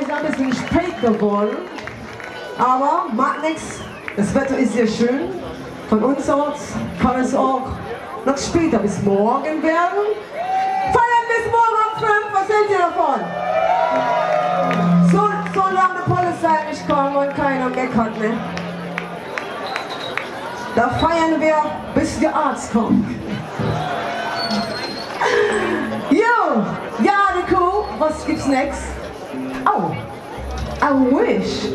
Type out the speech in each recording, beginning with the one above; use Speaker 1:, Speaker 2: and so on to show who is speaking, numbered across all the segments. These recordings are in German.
Speaker 1: ist ein bisschen spät geworden. Aber macht nichts. Das Wetter ist sehr schön. Von uns aus kann es auch noch später bis morgen werden. Feiern bis morgen um 5. Was hält ihr davon? So, so lange die Polizei nicht kommt und keiner meckert, ne? Da feiern wir, bis der Arzt kommt. Jo, ja, Kuh, was gibt's next? Oh, I wish.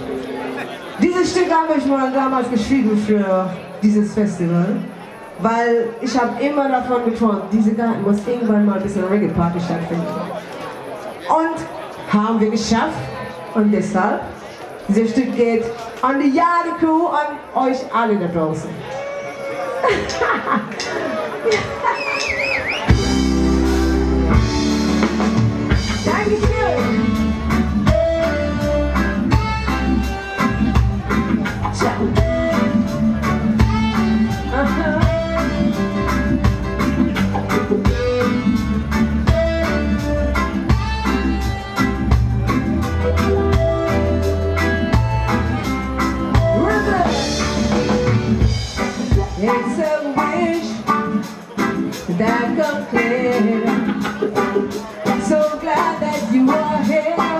Speaker 1: Dieses Stück habe ich mal damals geschrieben für dieses Festival, weil ich habe immer davon geträumt, diese Garten muss irgendwann mal ein bisschen Reggae-Party stattfinden. Und haben wir geschafft und deshalb, dieses Stück geht an die Jade-Crew, an euch alle da draußen. clear. So glad that you are here.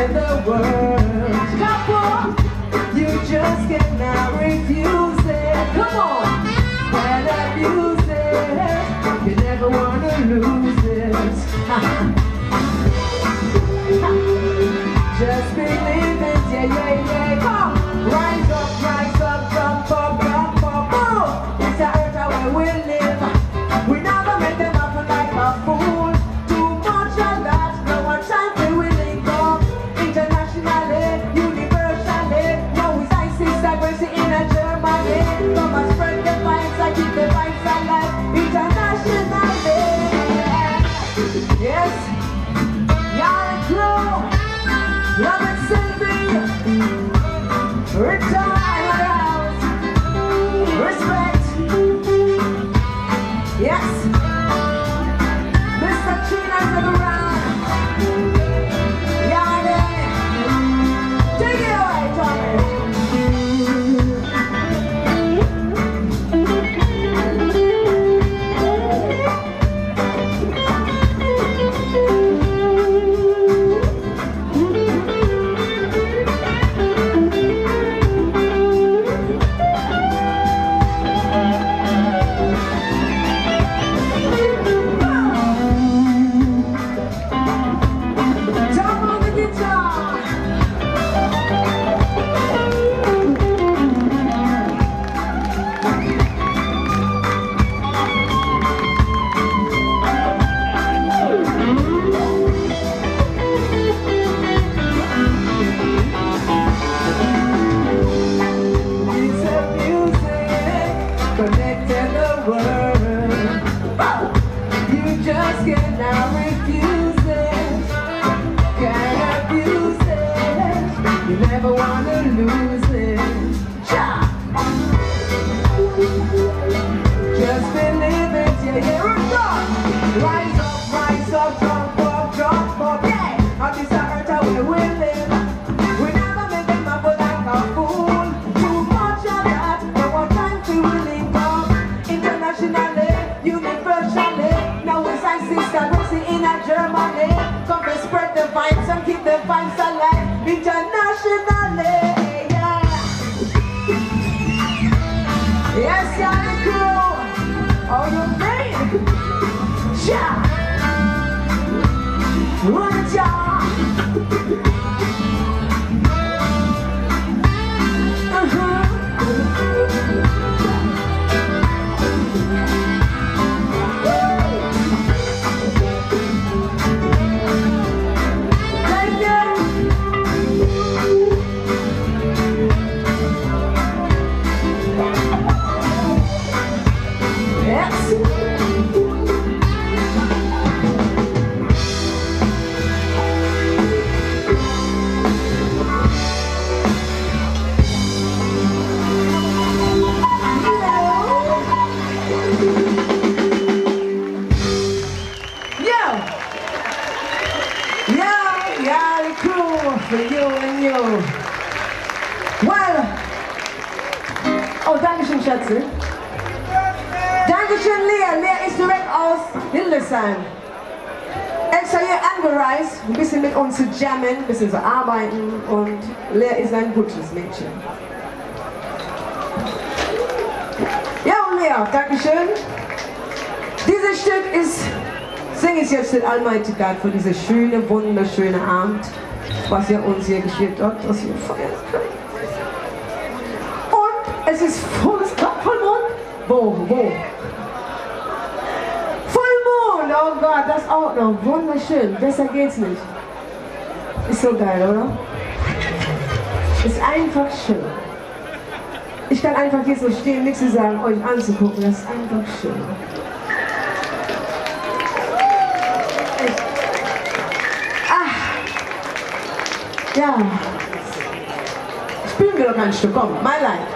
Speaker 1: in the world. Couple, you just cannot refuse it. Come on, and abuse it. You never wanna lose it. Leer ist ein gutes Mädchen. Ja, und Lea, Dankeschön. Dieses Stück ist, singe ich jetzt den Almighty God für diese schöne, wunderschöne Abend, was ihr uns hier geschickt habt, was wir feiern können. Und es ist volles Klapp. Wo, wo? Vollmond, oh Gott, das auch noch. Wunderschön, besser geht's nicht. Ist so geil, oder? Ist einfach schön. Ich kann einfach hier so stehen, nichts zu sagen, euch anzugucken. Das ist einfach schön. Ach. Ah. Ja. Spielen wir doch ein Stück, komm, my life.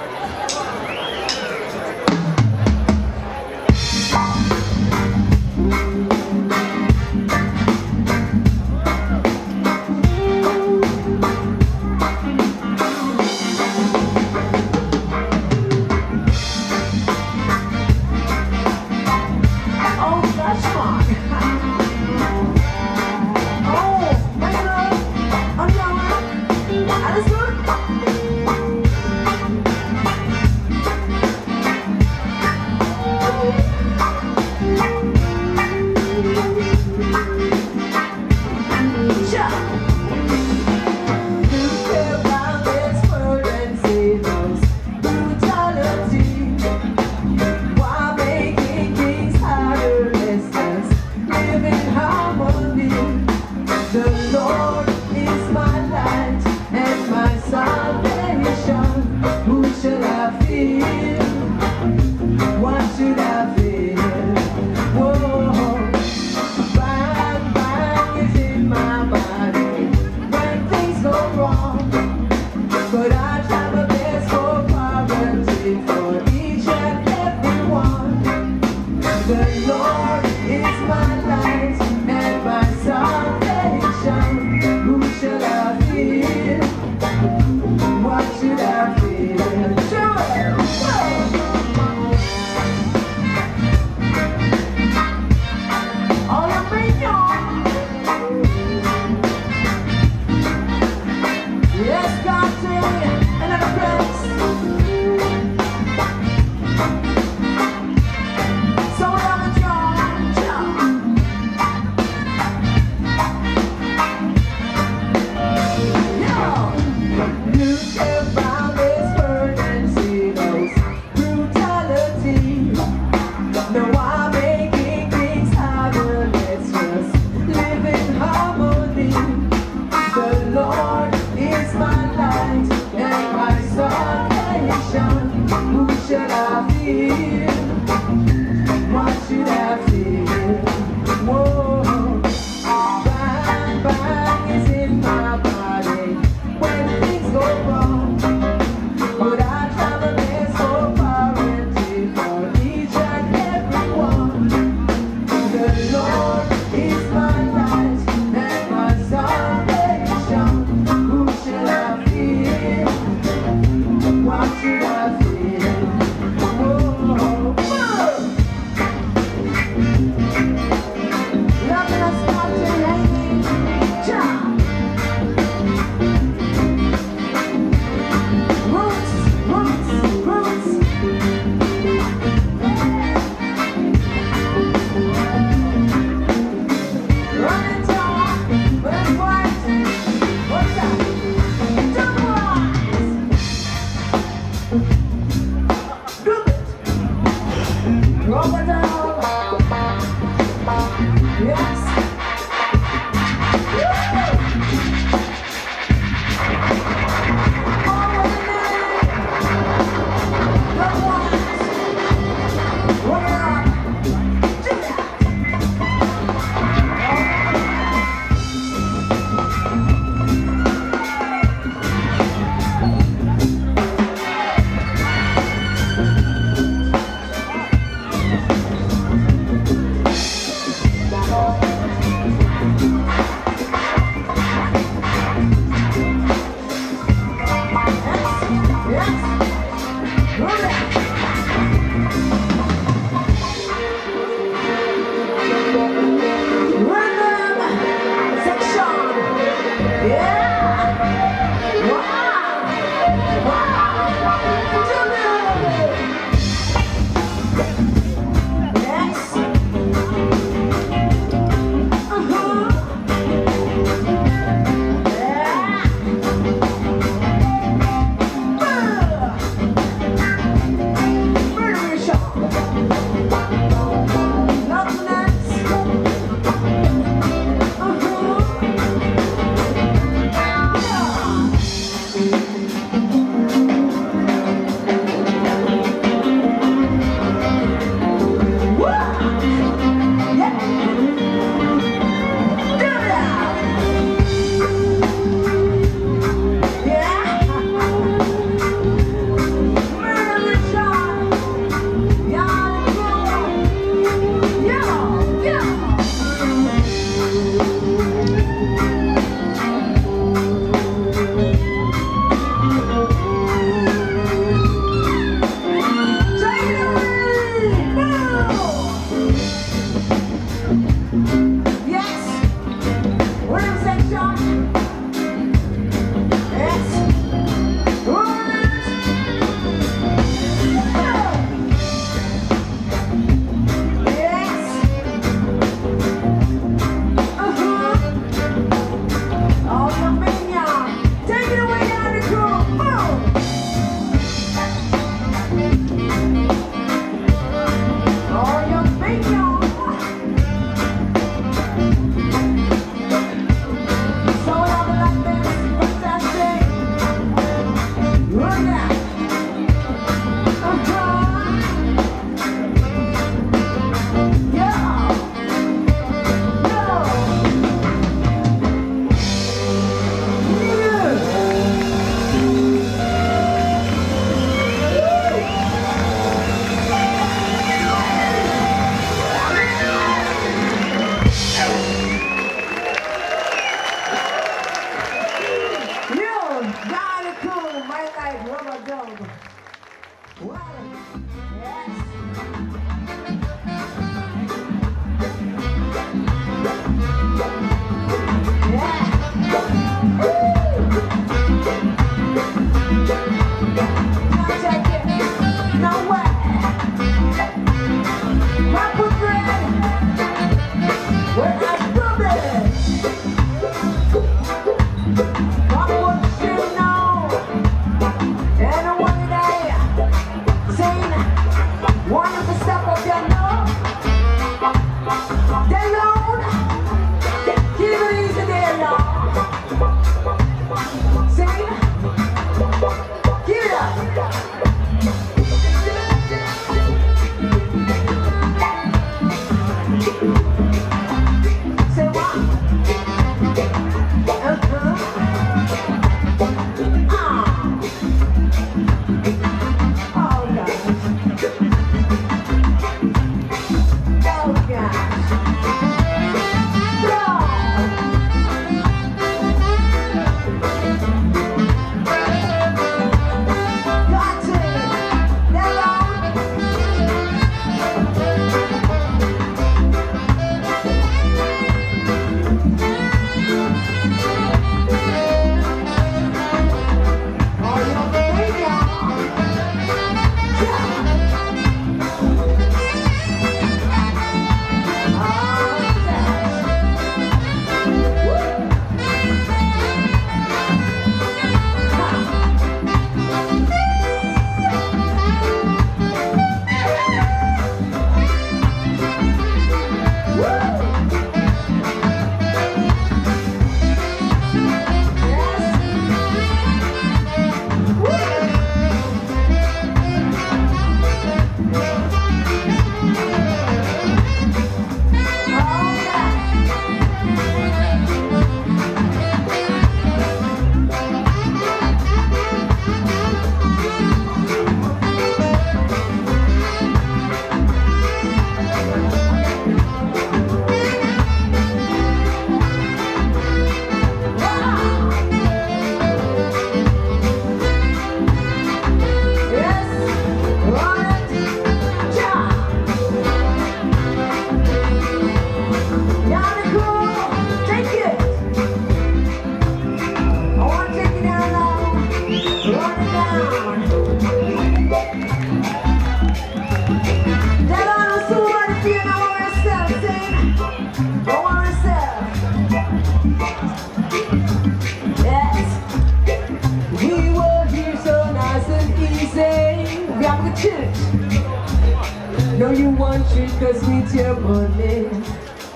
Speaker 1: know you want you, cause we terrible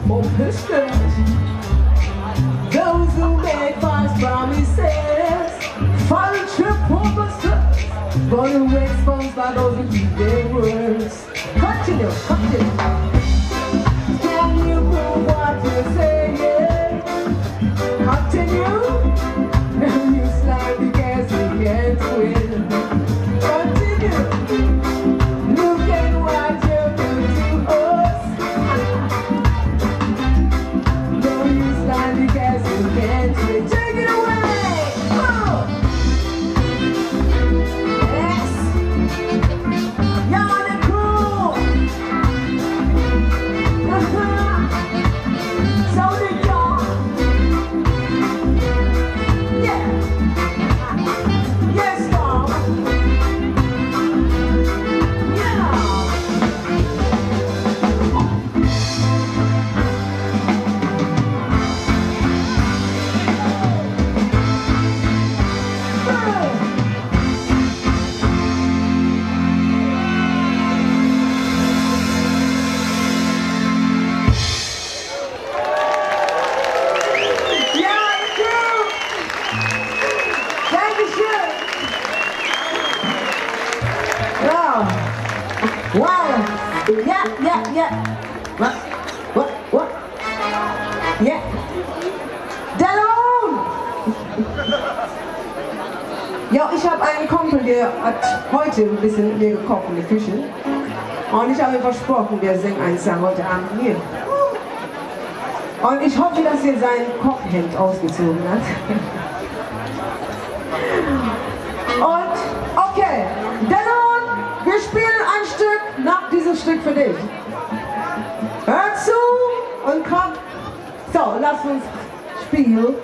Speaker 1: Mon custom Those who make false promises. Fall trip promises Run away spawns by those who keep it. Heute ein bisschen mir gekocht in der Küche. Und ich habe versprochen, wir singen einen Song heute Abend hier. Und ich hoffe, dass er sein Kochhemd ausgezogen hat. Und okay, Dallon, wir spielen ein Stück nach diesem Stück für dich. Hör zu und komm. So, lass uns spielen.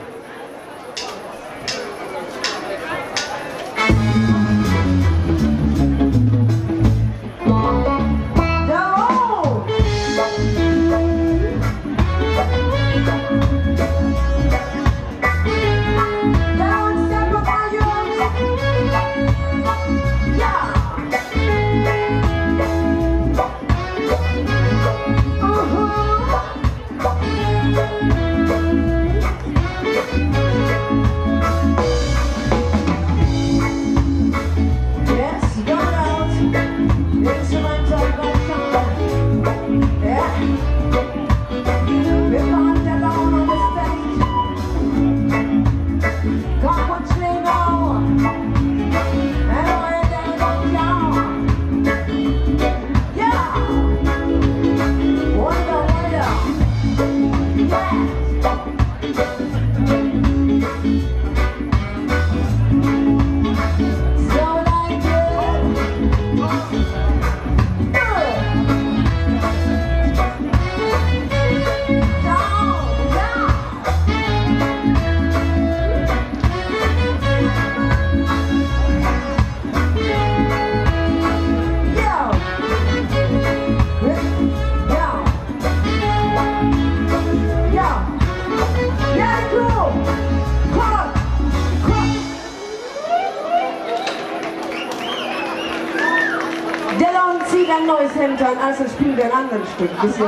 Speaker 1: Ist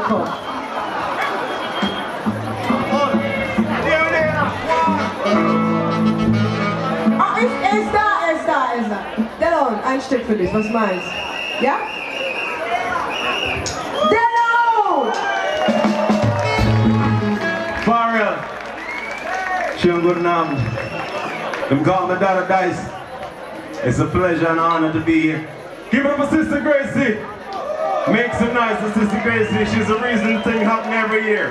Speaker 1: da. Dillon, ein Stück für dich, was meinst du? Ja? Dillon!
Speaker 2: Farrell. Schönen guten Abend. Them call me Dada Dice. It's a pleasure and honor to be here. Give it up for Sister Gracie. Make some noise for Sister Gracie. She's the reason the thing happen every year.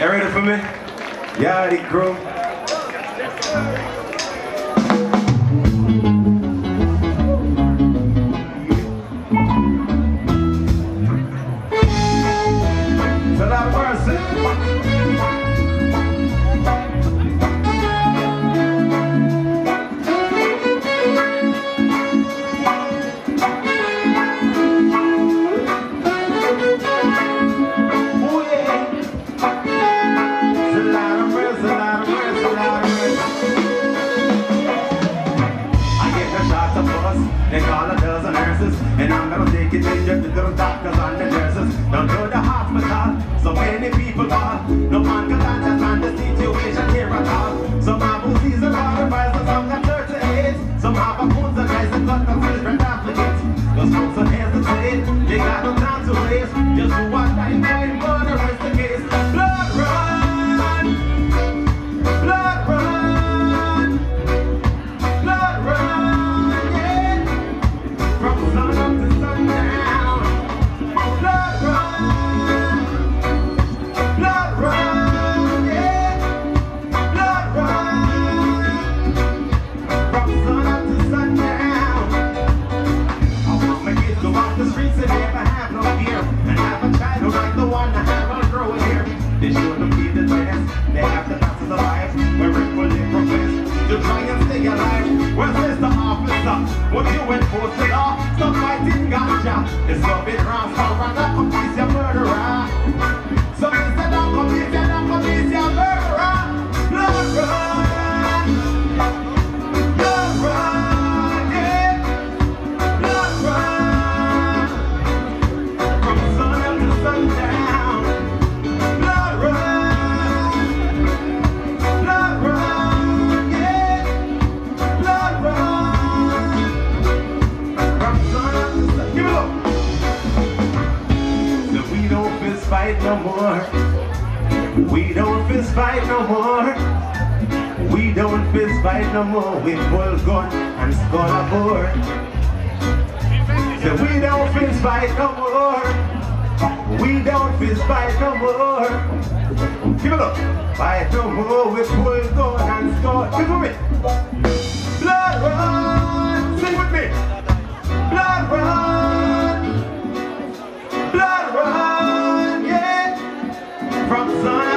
Speaker 2: You ready for me? Yeah, the crew. I'm not so raise never have no fear And have a child the one They shouldn't be the best They have the best of the life Where it will profess To try and stay alive Well Mr. officer What you enforce for, law Stop fighting gotcha! It's so big round So run up and face your murderer no more. We don't fist fight no more. We don't fist fight no more with bull gun and skull aboard. So we don't fist fight no more. We don't fist fight no more. Give it up. Fight no more with bull gun and skull. Give with me. Blood run. Sing with me. Blood run. Blood run
Speaker 1: fly.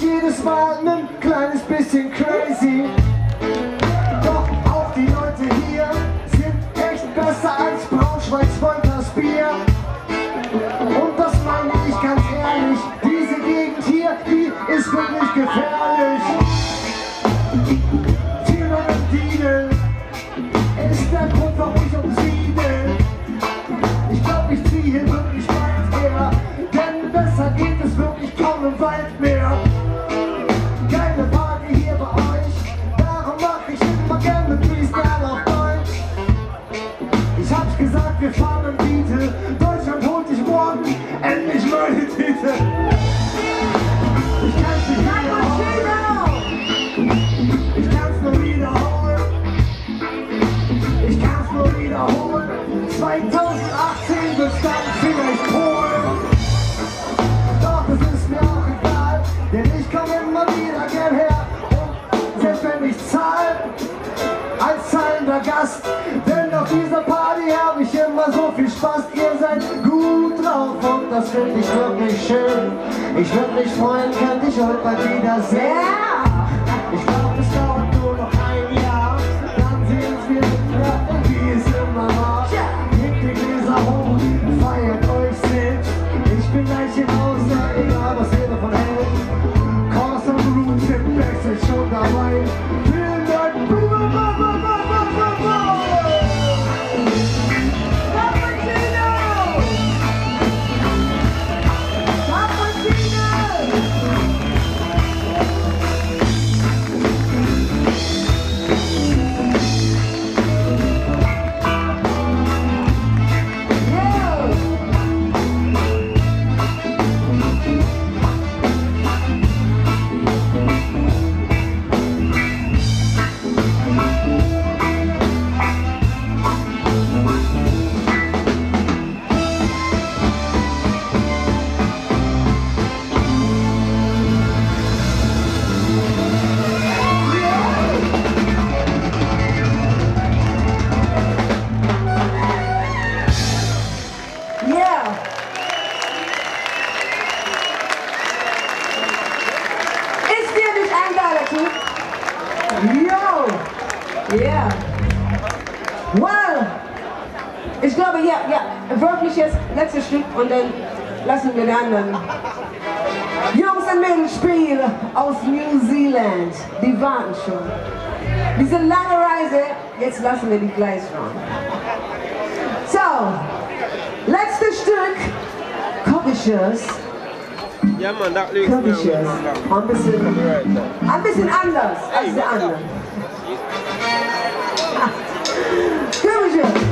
Speaker 1: Jedes Mal ein kleines bisschen crazy.
Speaker 3: Spaß, ihr seid gut drauf und das finde ich wirklich schön. Ich würde mich freuen, könnte ich heute mal wiedersehen.
Speaker 1: Yeah!
Speaker 3: Ich glaube, es dauert nur noch ein Jahr, dann sehen wir wieder, wie es immer war. Hebt die Gläser hoch, feiert euch selbst. Ich bin gleich im Hause, egal was ihr davon hält. Cause of Roots im Backstage schon dabei.
Speaker 1: Jetzt letztes Stück und dann lassen wir die anderen. Jungs und Mädels spielen aus New Zealand. Die warten schon. Diese lange Reise, jetzt lassen wir die gleich fahren. So, letztes Stück. Cockishes.
Speaker 4: Ja, man, looks
Speaker 1: Cockishes. Ein bisschen, ein bisschen anders als der andere. Cockishes.